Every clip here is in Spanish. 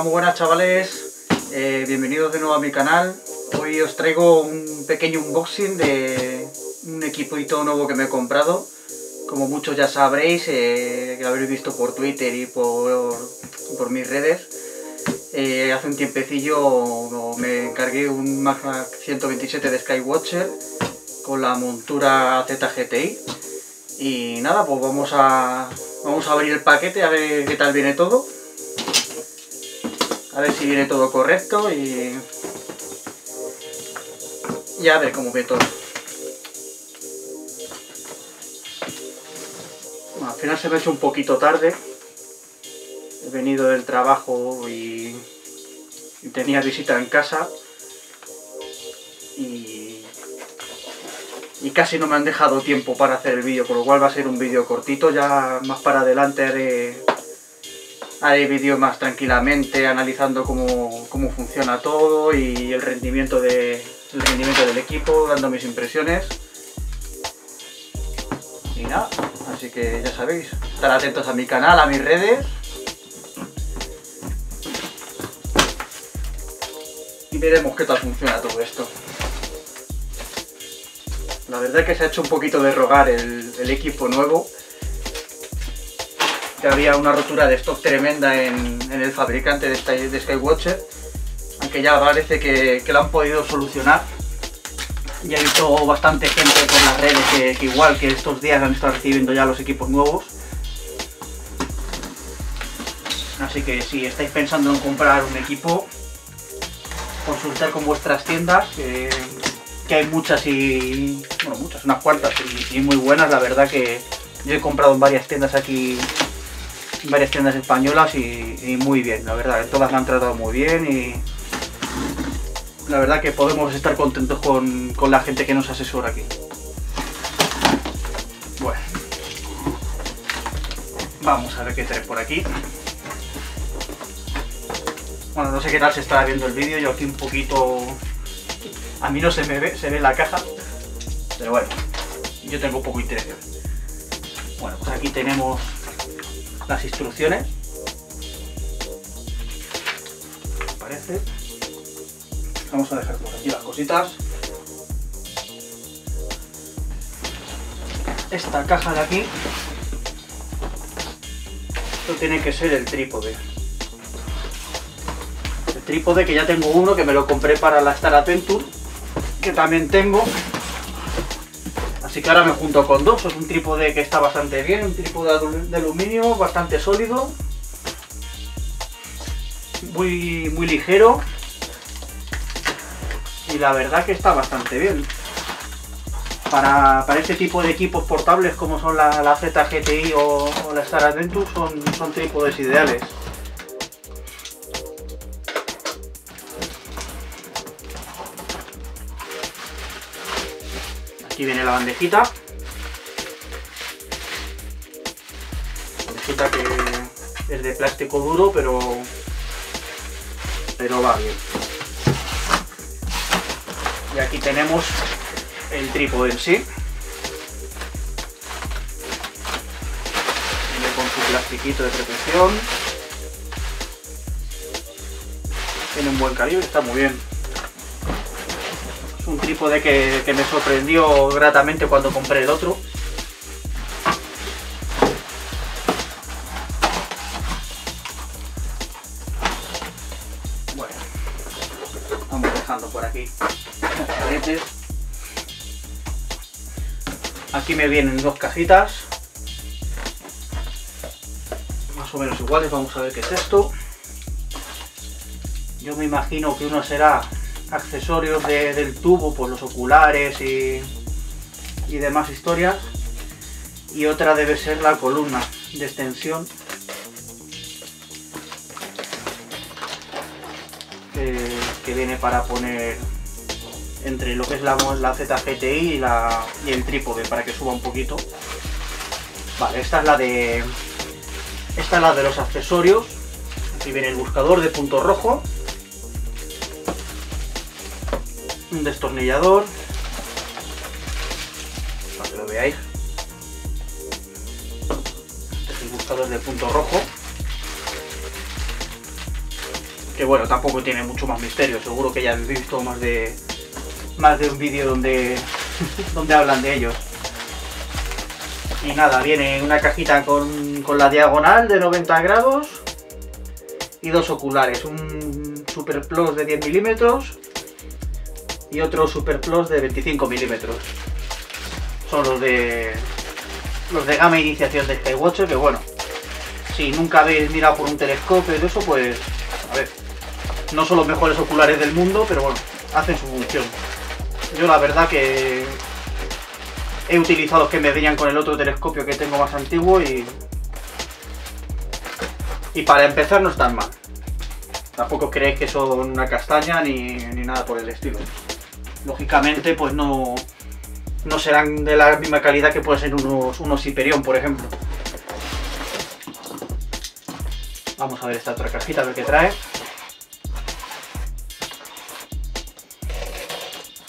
Muy buenas chavales, eh, bienvenidos de nuevo a mi canal. Hoy os traigo un pequeño unboxing de un equipito nuevo que me he comprado. Como muchos ya sabréis, eh, que lo habréis visto por Twitter y por, por mis redes, eh, hace un tiempecillo me encargué un Mac 127 de Skywatcher con la montura ZGTI y nada, pues vamos a, vamos a abrir el paquete a ver qué tal viene todo a ver si viene todo correcto y, y a ver cómo ve todo. al final se me ha hecho un poquito tarde. He venido del trabajo y, tenía visita en casa. Y, y casi no me han dejado tiempo para hacer el vídeo, con lo cual va a ser un vídeo cortito. Ya más para adelante haré haré vídeos más tranquilamente analizando cómo, funciona todo y el rendimiento, de, el rendimiento del equipo, dando mis impresiones. Y nada, así que ya sabéis, estar atentos a mi canal, a mis redes. Y veremos qué tal funciona todo esto. La verdad es que se ha hecho un poquito de rogar el, el equipo nuevo que había una rotura de stock tremenda en, el fabricante de, Skywatcher, aunque ya parece que, que lo han podido solucionar. Ya he visto bastante gente por las redes que, igual que estos días han estado recibiendo ya los equipos nuevos. Así que si estáis pensando en comprar un equipo, consultar con vuestras tiendas, que hay muchas y... bueno, muchas, unas cuantas y, y muy buenas, la verdad que yo he comprado en varias tiendas aquí varias tiendas españolas y, muy bien, la verdad, todas me han tratado muy bien y la verdad que podemos estar contentos con, la gente que nos asesora aquí. Bueno, vamos a ver qué trae por aquí. Bueno, no sé qué tal se está viendo el vídeo, yo aquí un poquito... A mí no se me ve, se ve la caja, pero bueno, yo tengo poco interés. Bueno, pues aquí tenemos las instrucciones. Parece. Vamos a dejar por aquí las cositas. Esta caja de aquí. Esto tiene que ser el trípode. El trípode que ya tengo uno que me lo compré para la Star Adventure. Que también tengo Así que ahora me junto con dos, es un trípode que está bastante bien, un trípode de aluminio bastante sólido, muy, muy ligero y la verdad que está bastante bien. Para, este tipo de equipos portables como son la, ZGTI o, o, la Star Adventure son, son trípodes ideales. Aquí viene la bandejita. Bandejita que es de plástico duro, pero, pero va bien. Y aquí tenemos el trípode en sí. Viene con su plastiquito de protección. Tiene un buen calibre, está muy bien. Un trípode que, que me sorprendió gratamente cuando compré el otro. Bueno, vamos dejando por aquí los Aquí me vienen dos cajitas, más o menos iguales, vamos a ver qué es esto. Yo me imagino que uno será accesorios del tubo, pues los oculares y, y demás historias. Y otra debe ser la columna de extensión que, viene para poner entre lo que es la, la ZGTI y, la, y el trípode para que suba un poquito. Vale, esta es la de esta es la de los accesorios. Aquí viene el buscador de punto rojo un destornillador. Para que lo veáis. Este es el buscador de punto rojo. Que bueno, tampoco tiene mucho más misterio, seguro que ya habéis visto más de más de un vídeo donde, donde hablan de ellos. Y nada, viene una cajita con, con la diagonal de 90 grados y dos oculares, un Super Plus de 10 milímetros y otro Super Plus de 25 milímetros. Son los de los de gama iniciación de Skywatcher, que bueno, si nunca habéis mirado por un telescopio y eso, pues a ver, no son los mejores oculares del mundo, pero bueno, hacen su función. Yo la verdad que he utilizado los que me venían con el otro telescopio que tengo más antiguo y... Y para empezar no están mal. Tampoco creéis que son una castaña ni, ni nada por el estilo. Lógicamente pues no, no serán de la misma calidad que pueden ser unos, unos Hyperion, por ejemplo. Vamos a ver esta otra cajita, a ver qué trae.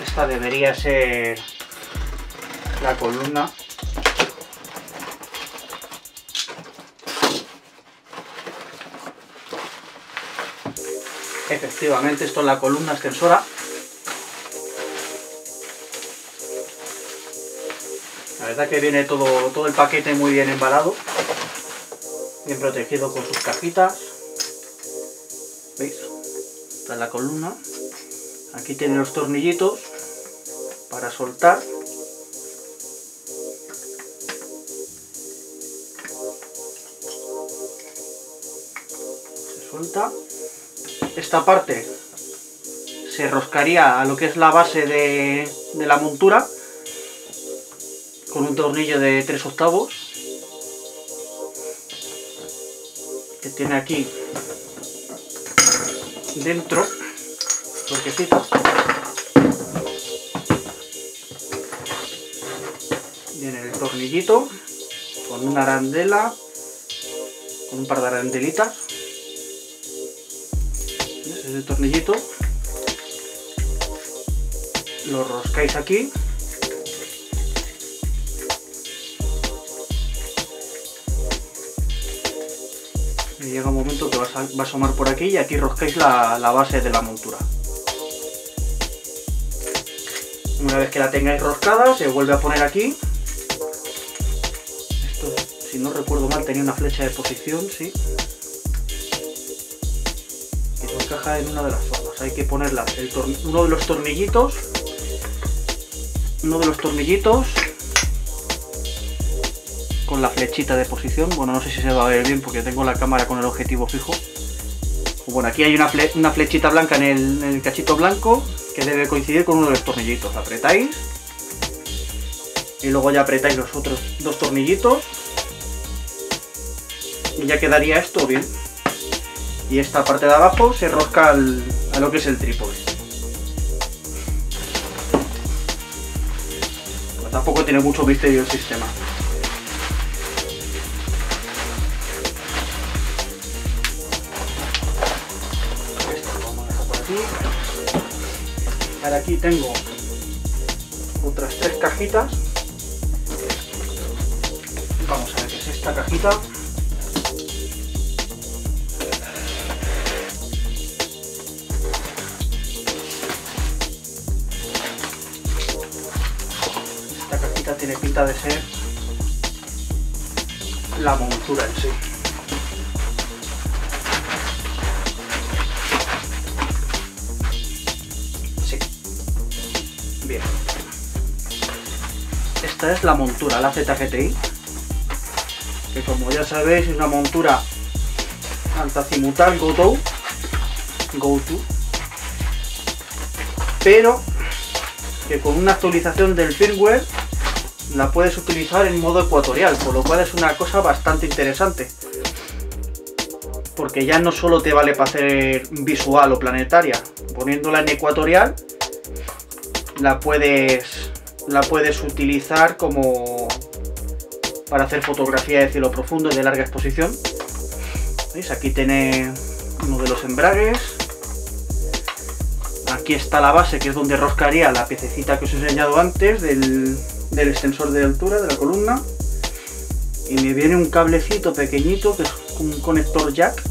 Esta debería ser la columna. Efectivamente, esto es la columna extensora. Verdad que viene todo, todo el paquete muy bien embalado. Bien protegido con sus cajitas. ¿Veis? Esta es la columna. Aquí tiene los tornillitos para soltar. Se suelta. Esta parte se roscaría a lo que es la base de, de la montura con un tornillo de 3 octavos que tiene aquí dentro torquecito viene el tornillito con una arandela con un par de arandelitas. Ese tornillito. Lo roscáis aquí va a asomar por aquí y aquí roscáis la, la base de la montura. Una vez que la tengáis roscada se vuelve a poner aquí. Esto si no recuerdo mal tenía una flecha de posición sí. Que se encaja en una de las formas. Hay que ponerla uno de los tornillitos uno de los tornillitos la flechita de posición. Bueno, no sé si se va a ver bien porque tengo la cámara con el objetivo fijo. Bueno, aquí hay una, una flechita blanca en el, cachito blanco que debe coincidir con uno de los tornillitos. Apretáis y luego ya apretáis los otros dos tornillitos y ya quedaría esto bien. Y esta parte de abajo se rosca al, a lo que es el trípode. Tampoco tiene mucho misterio el sistema. Aquí tengo otras tres cajitas. Vamos a ver qué es esta cajita. Esta cajita tiene pinta de ser la montura en sí. Esta es la montura, la ZGTI. Que como ya sabéis es una montura antacimutal GoTo. GoTo. Pero que con una actualización del firmware la puedes utilizar en modo ecuatorial, por lo cual es una cosa bastante interesante. Porque ya no solo te vale para hacer visual o planetaria, poniéndola en ecuatorial la puedes la puedes utilizar como para hacer fotografía de cielo profundo y de larga exposición ¿Veis? aquí tiene uno de los embragues aquí está la base que es donde roscaría la piececita que os he enseñado antes del, del extensor de altura de la columna y me viene un cablecito pequeñito que es un conector jack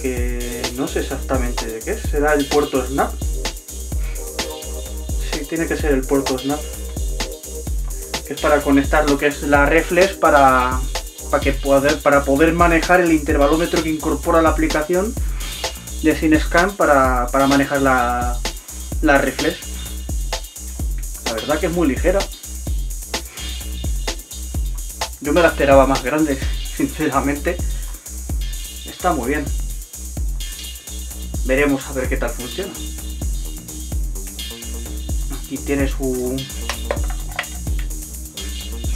que no sé exactamente de qué es. ¿Será el puerto Snap? Tiene que ser el puerto Snap. Que es para conectar lo que es la reflex para, para, que poder, para poder manejar el intervalómetro que incorpora la aplicación de CineScan para, para manejar la, la reflex. La verdad que es muy ligera. Yo me la esperaba más grande, sinceramente. Está muy bien. Veremos a ver qué tal funciona. Tiene su,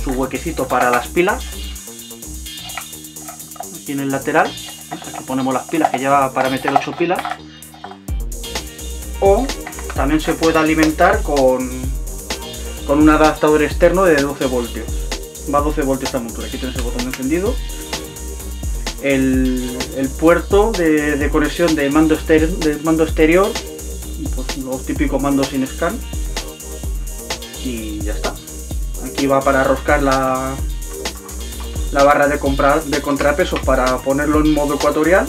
su huequecito para las pilas. Aquí en el lateral. Aquí ponemos las pilas que lleva para meter 8 pilas. O también se puede alimentar con, con un adaptador externo de 12 voltios. Va a 12 voltios esta montura. Aquí tienes el botón encendido el, puerto de, conexión de mando, de mando exterior, pues los típicos mandos sin scan. Va para arroscar la, la barra de, comprar, de contrapesos para ponerlo en modo ecuatorial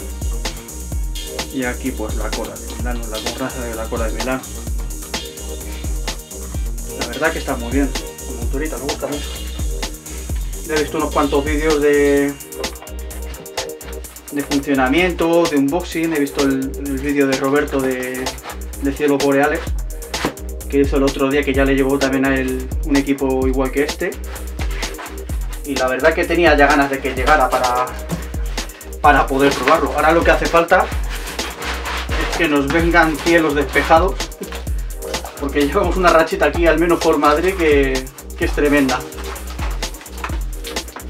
y aquí pues la cola de Milano, la borraza de la cola de Milano. La verdad que está muy bien, la monturita me gusta mucho. he visto unos cuantos vídeos de, de funcionamiento, de unboxing. He visto el, vídeo de Roberto de, de Cielo Boreales, que hizo el otro día, que ya le llevó también a él un equipo igual que este. Y la verdad que tenía ya ganas de que llegara para, para poder probarlo. Ahora lo que hace falta es que nos vengan cielos despejados, porque llevamos una rachita aquí, al menos por Madrid, que, que es tremenda.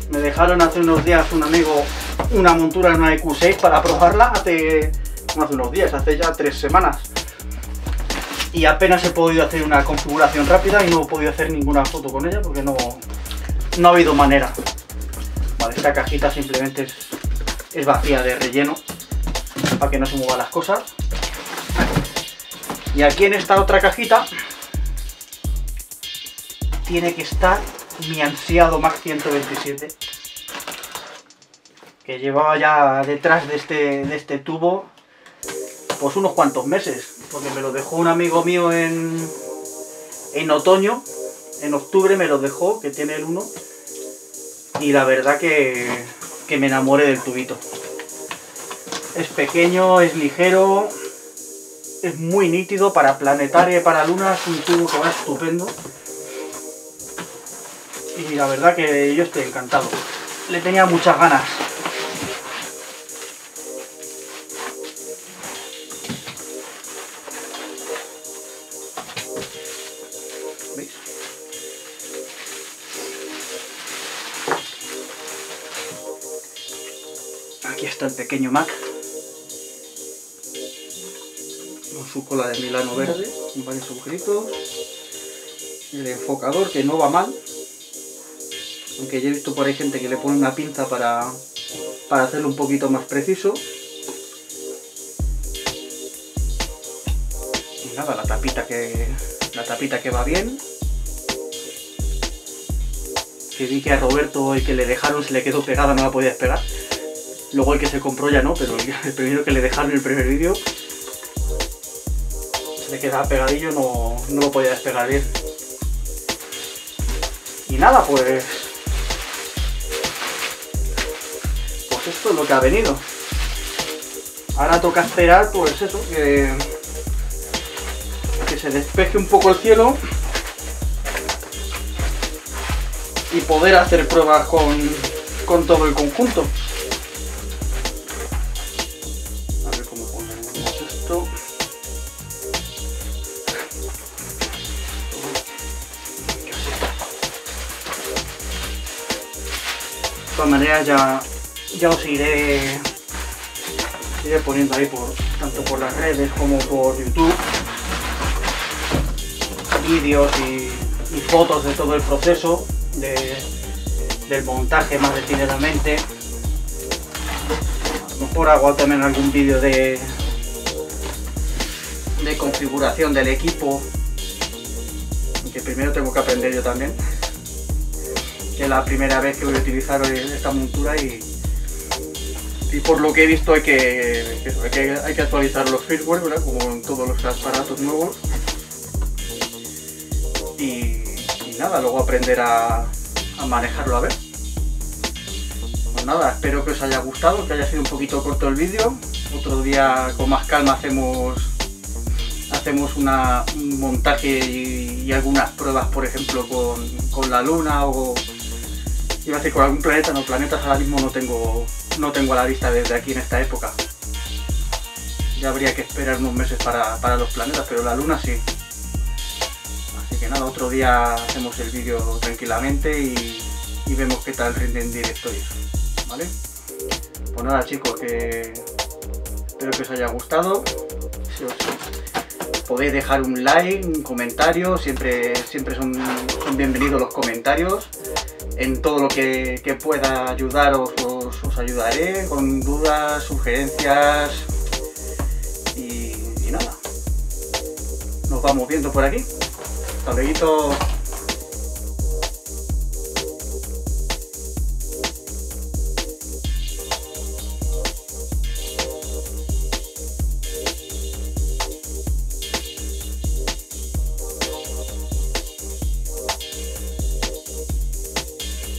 Me dejaron hace unos días un amigo una montura en una EQ6 para probarla hace, hace unos días, hace ya tres semanas. Y apenas he podido hacer una configuración rápida y no he podido hacer ninguna foto con ella porque no, no ha habido manera. Vale, esta cajita simplemente es, es vacía de relleno para que no se muevan las cosas. Y aquí en esta otra cajita tiene que estar mi ansiado Mac 127 que llevaba ya detrás de este, de este tubo pues unos cuantos meses, porque me lo dejó un amigo mío en, en otoño, en octubre me lo dejó, que tiene el uno, y la verdad que, que me enamoré del tubito. Es pequeño, es ligero, es muy nítido para planetaria y para luna, un tubo que va estupendo. Y la verdad que yo estoy encantado. Le tenía muchas ganas. Pequeño Mac. Con su cola de Milano verde, con varios agujeritos. El enfocador que no va mal. Aunque ya he visto por ahí gente que le pone una pinza para, para hacerlo un poquito más preciso. Y nada, la tapita que, la tapita que va bien. Que vi que a Roberto el que le dejaron se le quedó pegada, no la podía despegar. Luego el que se compró ya no, pero el primero que le dejaron en el primer vídeo se le quedaba pegadillo, no, no lo podía despegar bien. Y nada, pues... Pues esto es lo que ha venido. Ahora toca esperar, pues eso, que, que se despeje un poco el cielo y poder hacer pruebas con, con todo el conjunto. Todas maneras ya, ya os iré, iré poniendo ahí por tanto por las redes como por YouTube vídeos y, fotos de todo el proceso del montaje más detenidamente. A lo mejor hago también algún vídeo de, de configuración del equipo, que primero tengo que aprender yo también es la primera vez que voy a utilizar esta montura y, y por lo que he visto hay que, hay que, actualizar los firmware, como en todos los aparatos nuevos. Y, nada, luego aprender a, a manejarlo a ver. Pues nada, espero que os haya gustado, que haya sido un poquito corto el vídeo. Otro día con más calma hacemos hacemos un montaje y, y algunas pruebas, por ejemplo, con, con la luna o iba a decir con algún planeta, no, planetas ahora mismo no tengo, no tengo a la vista desde aquí en esta época. Ya habría que esperar unos meses para, para los planetas, pero la luna sí. Así que nada, otro día hacemos el vídeo tranquilamente y, y vemos qué tal rinde en directo y ¿vale? Pues nada chicos, que espero que os haya gustado. Si os, podéis dejar un like, un comentario, siempre, siempre son, son bienvenidos los comentarios en todo lo que, pueda ayudaros os, os, ayudaré con dudas, sugerencias y, y, nada. Nos vamos viendo por aquí. Hasta luego.